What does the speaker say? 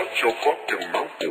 shut your fucking mouth.